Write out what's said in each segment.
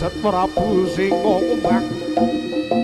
derajat Prabu Singombang Oh,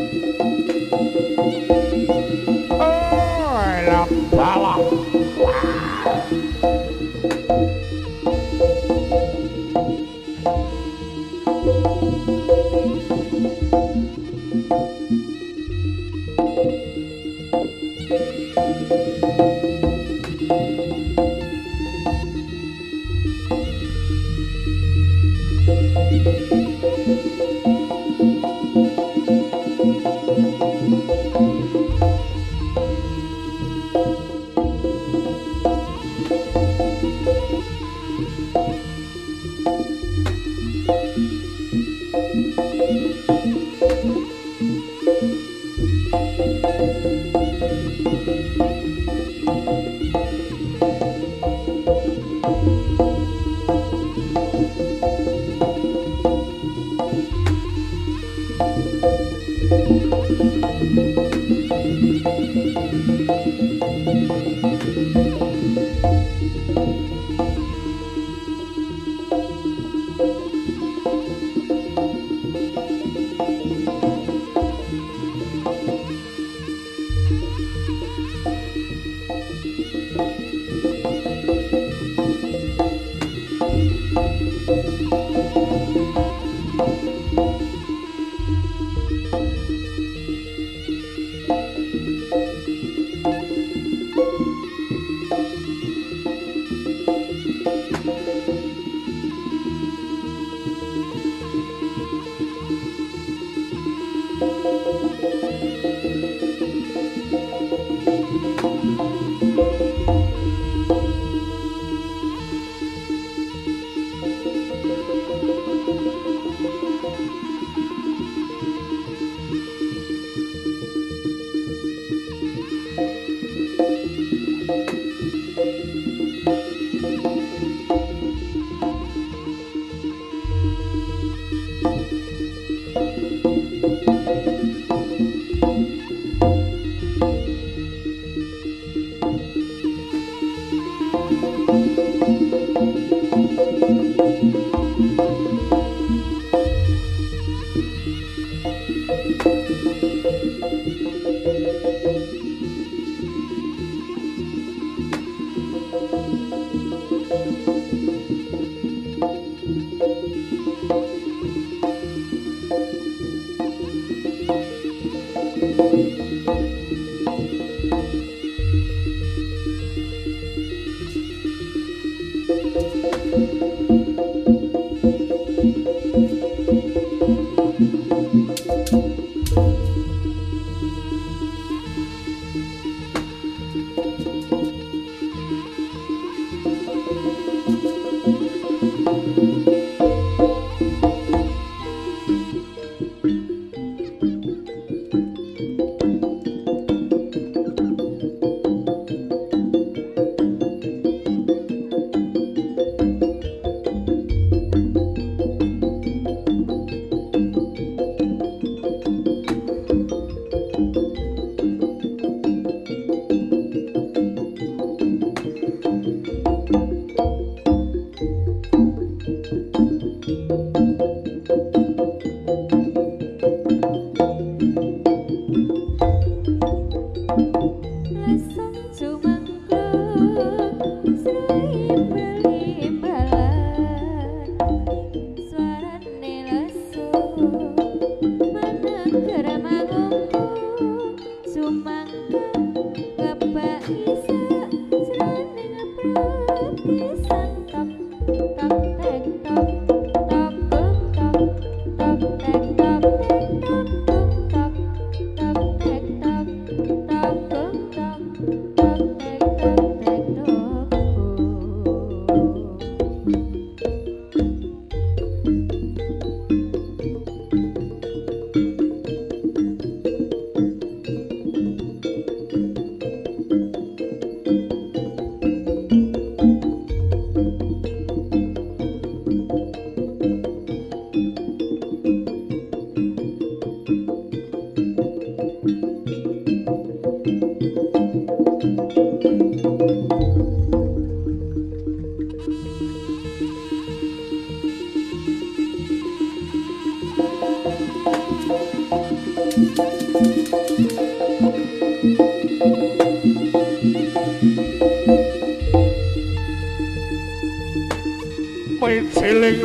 Pinciling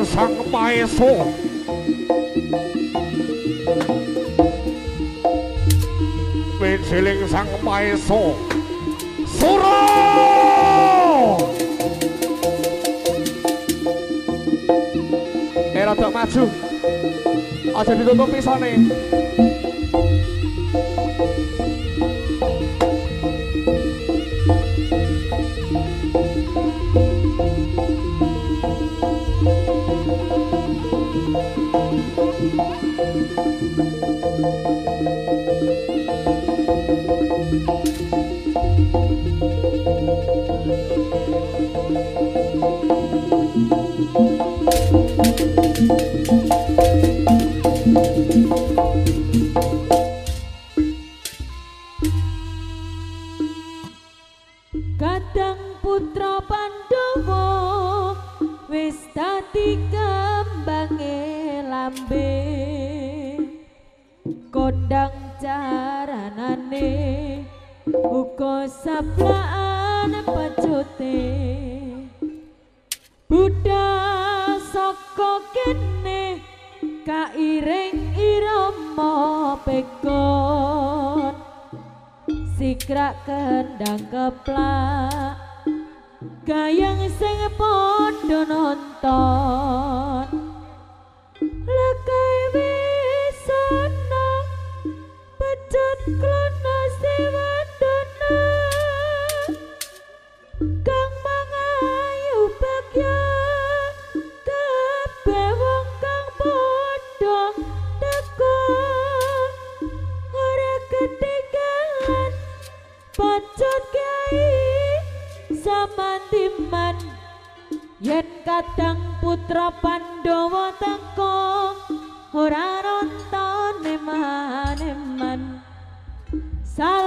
sang paeso Pinciling sang sang paeso Suro Eh rada maju. Aja ditutup pisane Kadang putra Pandhawa wis dadi kembange lambe. Kondang caranane uga sablaan pacute Buddha saka kene kairing irama pekon sikrak kendang keplak. Gayang sing padha nonton Sa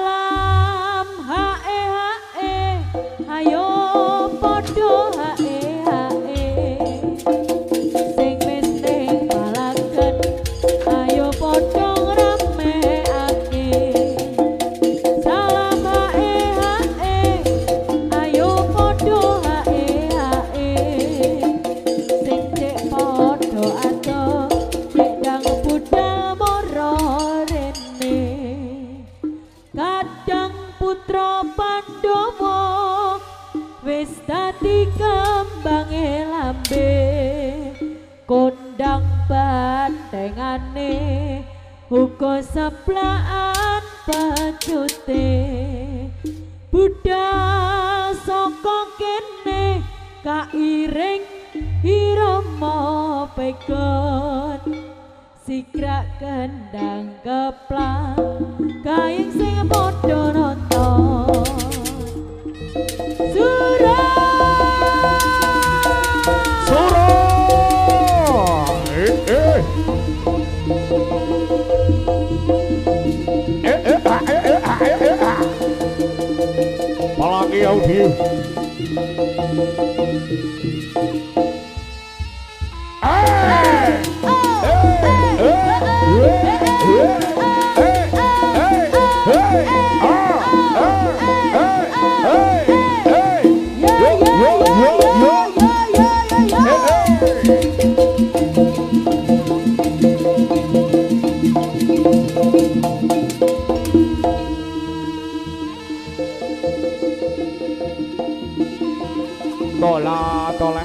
uga seplaan pacute budal saka kene kairing irama pegon. Sikrak kendang keplang kaing sing padha တရားဟုတ်ပြီ đô la đô la.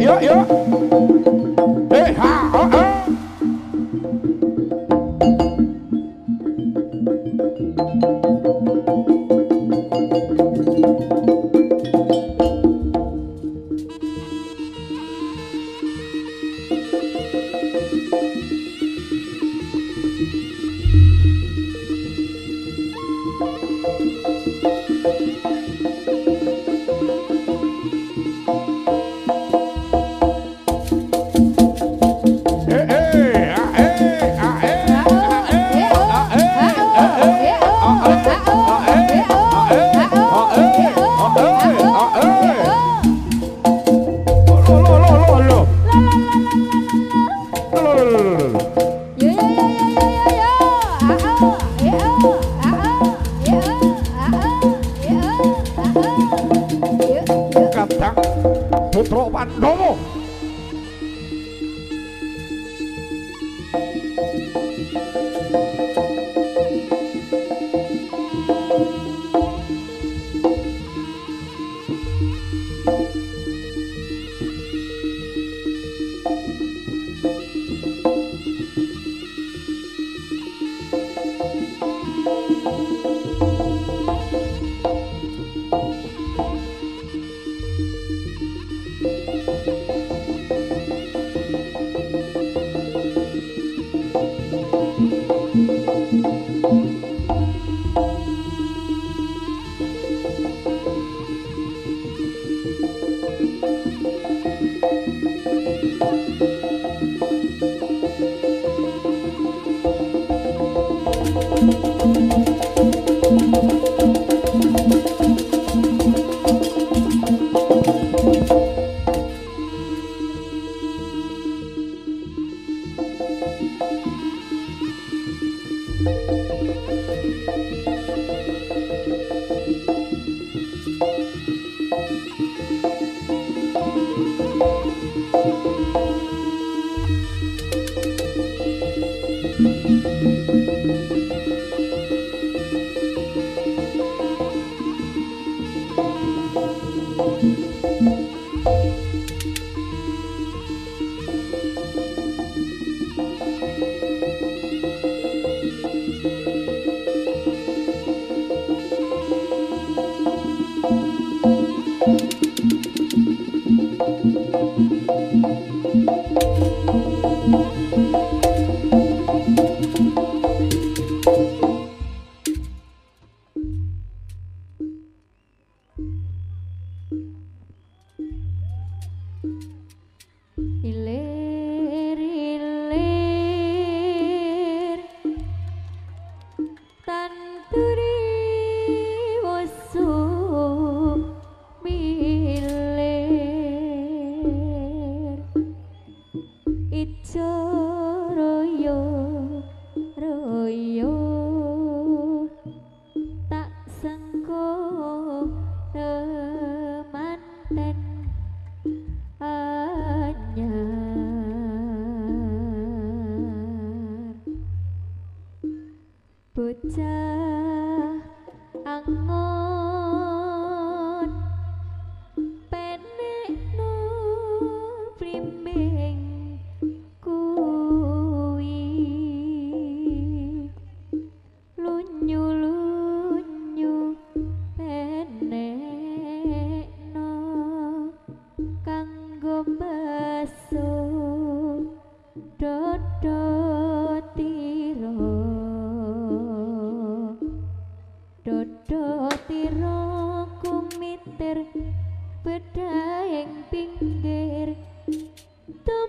yeah, yeah.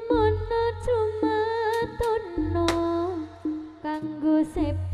mono cuma tono kanggo sepa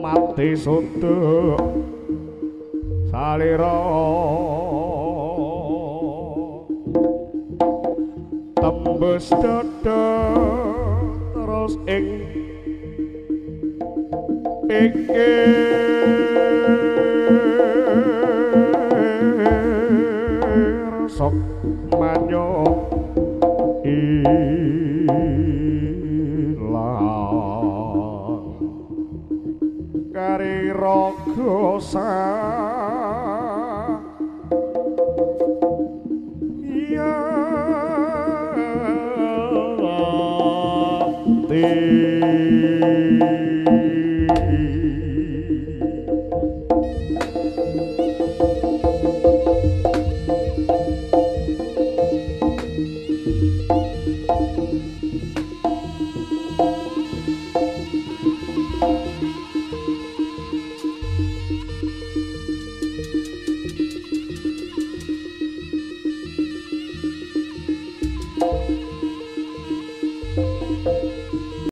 mati sutu salira tembus dada terus ing ing.